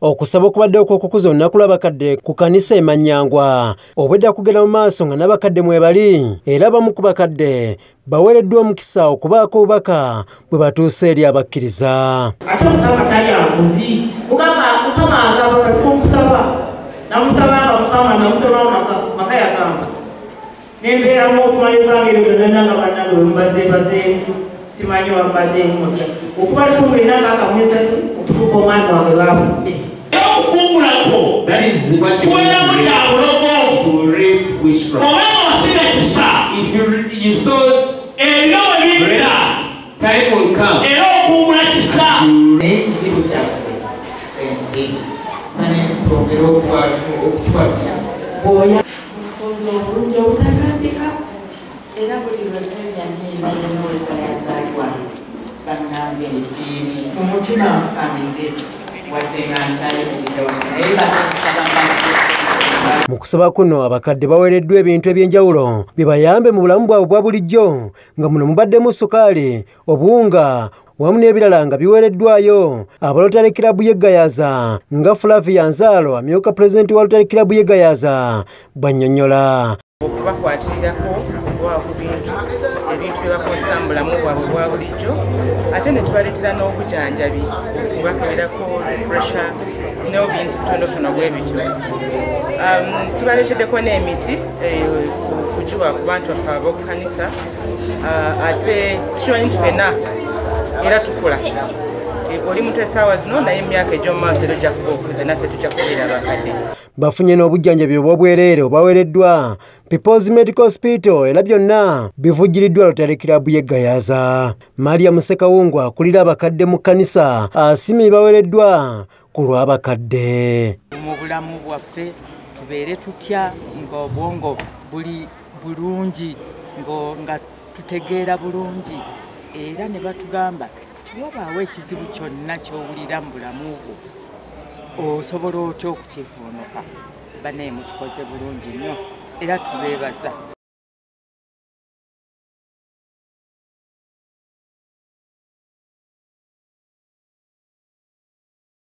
okusaba okubadde okwokukuza olunaku lw'abakadde ku kanisa emanyangwa obwedda kugenda mu maaso nga n'abakadde mwebali era abamu ku bakadde baweereddwa omukisa okubaako obubaka bwe batuuse eri abakkiriza. Ate mukama talyanguzi mukama agamba kasi okusaba namusabanga mukama namusaba maka yagamba. Nembeeramu okumala ebbanga eryo lyonna nanga bannange wemubazeebazeemu simanyi wambazeemu mutya okuba likumulina ngaakamwesatu okutuuka omwana wange kumulako that is what you kubeeramu kya bulogo to reap which crop. Oba ng'osina ekisa if you, you sowed ebyo bwe bidda time will come. Era okuwumula kisa naye ekizibu kyaffe sente fana twogera okutwalira bw'oya mufunza obulungi obutalambika era buli lwenenyanyenayenawebayazalwange bannange ensiimi mu mutima mu kusaba kuno abakadde baweereddwa ebintu eby'enjawulo bibayambe mu bulamu bwabwe bwa bulijjo nga muno mubaddemu sukaali obuwunga wamu n'ebirala nga biweereddwayo. Aba lotale kirabu y'eggayaza nga flavia nzaalo amyuka pulezidenti wa lotale kirabu y'eggayaza bwannyonnyola okubakwatirirako ebintu bye bakozesa mu bulamu bwabwe bwa bulijjo ate ne tubaleetera n'obujanjabi okubakeberako pressure n'ebintu bitonotono bwe bityo Um, tubaleeteddeko n'emiti eh, kugiwa ku bantu baffe ab'okukanisa uh, ate tukimanyi nti ffenna era tukula. Eh, oli muto essaawa zino naye emyaka egy'omu maaso era ojja kuba okuze naffe tujja kubeera abakadde. Bafunye n'obujjanjabi obw'obwereere obwaweereddwa peoples medical hospital era byonna bivujjiriddwa lotale kirabu y'eggayaza maria musekawungu akulira abakadde mu kkanisa asimi baweereddwa ku lw'abakadde mu bulamu bwaffe tubeere tutya nga obwongo buli bulungi ngo- nga tutegeera bulungi era ne batugamba tiwabaawo ekizibu kyonna kyowulira mu bulamu bwo. Osobola otya okukivuunuka baneemu tukoze bulungi nnyo era tubeebaza